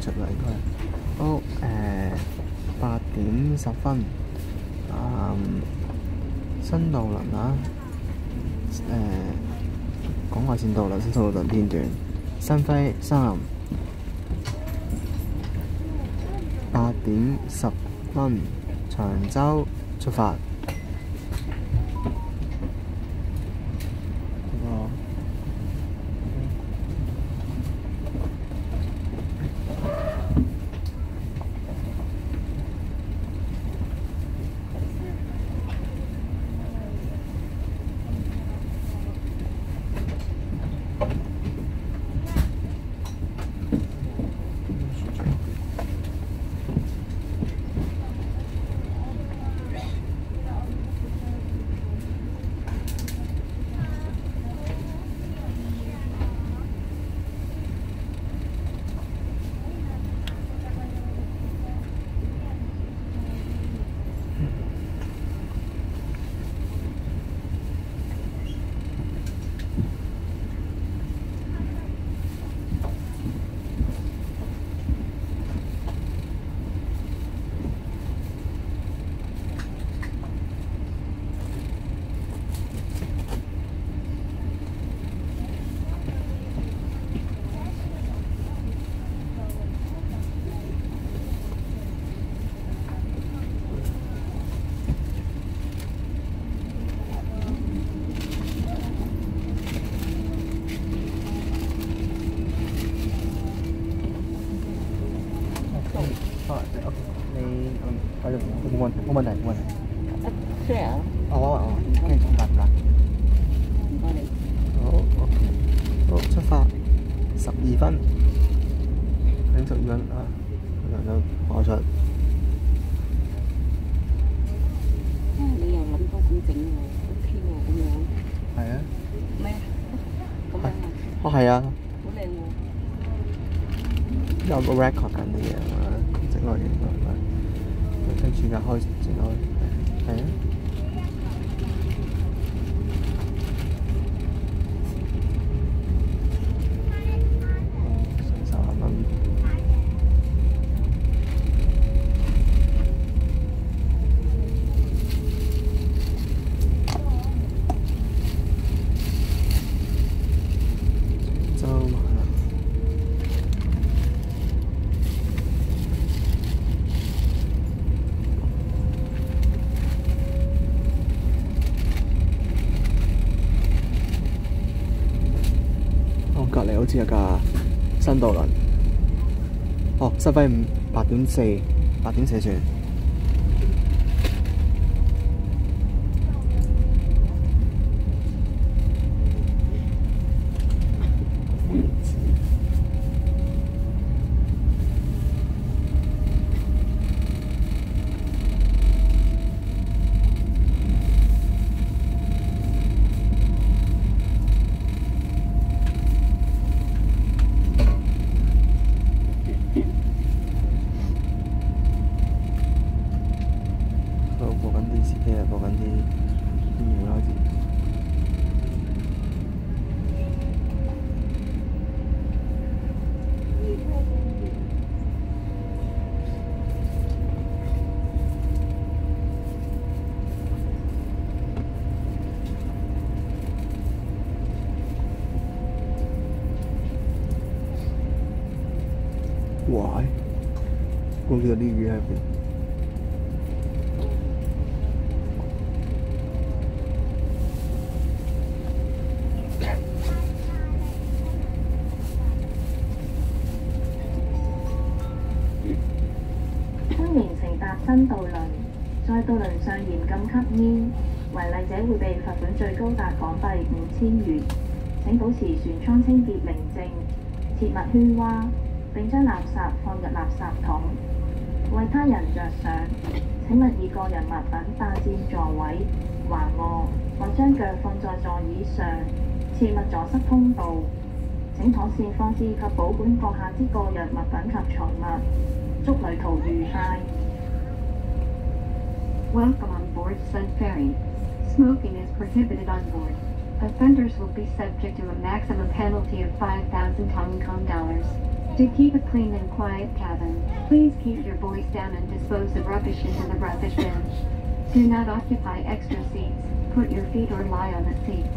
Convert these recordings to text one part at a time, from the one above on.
出發啦，可以出啦應該。好誒，八點十分，嗯，新渡輪啊，誒、廣外線渡輪、新渡輪片段，新輝三，八點十分，長洲出發。係啊，好靚喎。有個 record 緊啲嘢啊，整落嚟，跟住而家開整開，係啊。成十萬蚊。就哦，隔離好似有架新渡轮。哦，新輝五八点四，八点四算。喺度播緊電視機啊，播緊啲啲嘢啦，好似。哇！歡迎乘搭新渡輪，在渡輪上嚴禁吸煙，違例者會被罰款最高達港幣五千元。請保持船艙清潔寧靜，切勿喧譁，並將垃圾放入垃圾桶。為他人着想，請勿以個人物品霸佔座位、橫卧或將腳放在座椅上，切勿阻塞通道。請妥善放置及保管閣下之個人物品及財物。祝旅途愉快。Welcome on board Sun Ferry. Smoking is prohibited on board. Offenders will be subject to a maximum penalty of 5,000 Hong Kong dollars. To keep a clean and quiet cabin, please keep your voice down and dispose of rubbish into the rubbish bin. Do not occupy extra seats, put your feet or lie on the seats.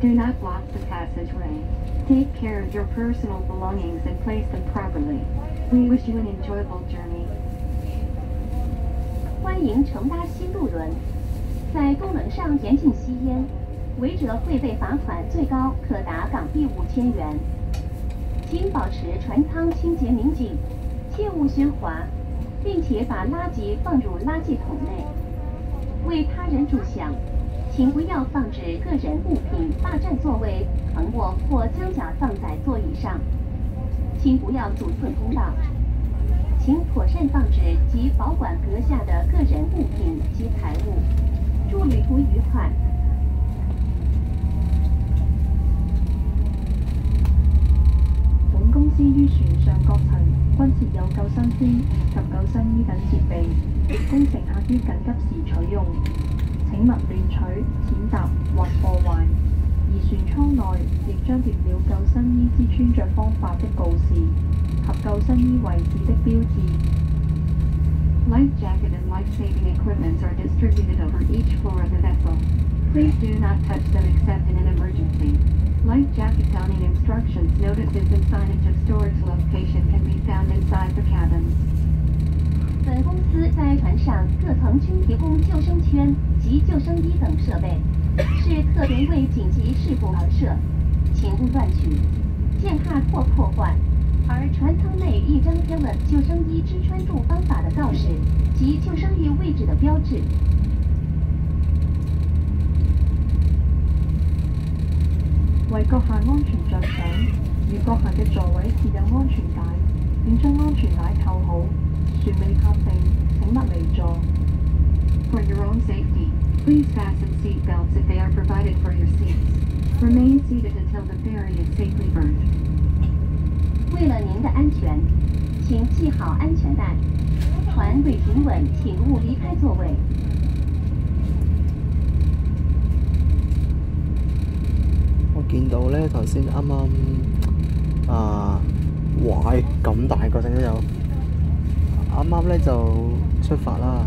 Do not block the passageway. Take care of your personal belongings and place them properly. We wish you an enjoyable journey. 欢迎乘搭新渡轮，在渡轮上严禁吸烟，违者会被罚款，最高可达港币五千元。 请保持船舱清洁明净，切勿喧哗，并且把垃圾放入垃圾桶内。为他人着想，请不要放置个人物品霸占座位、横卧或将脚放在座椅上。请不要阻塞通道。请妥善放置及保管阁下的个人物品及财物。祝旅途愉快。本公司於船上各層均設有救生圈及救生衣等設備，供乘客於緊急時取用。請勿亂取、踐踏或破壞。而船艙內亦張貼了救生衣之穿着方法的告示及救生衣位置的標誌。Life jacket and life-saving equipment are distributed over each floor of the vessel. Please do not touch them except in an emergency. Life jacket donning instructions, notices, and signage of storage location can be found inside the cabins. 本公司在船上各层均提供救生圈及救生衣等设备，是特别为紧急事故而设，请勿乱取、践踏或破坏。而船舱内亦张贴了救生衣支穿住方法的告示及救生衣位置的标志。為閣下安全着想，如閣下嘅座位設有安全帶，並將安全帶扣好。船尾泊定，請勿離座。For your own safety, please fasten seat belts if they are provided for your seats. Remain seated until the ferry is safely berthed. 为了您的安全，请系好安全带。船未停稳，请勿离开座位。見到咧頭先啱啱啊，哇！咁大個整都有，啱啱咧就出發啦。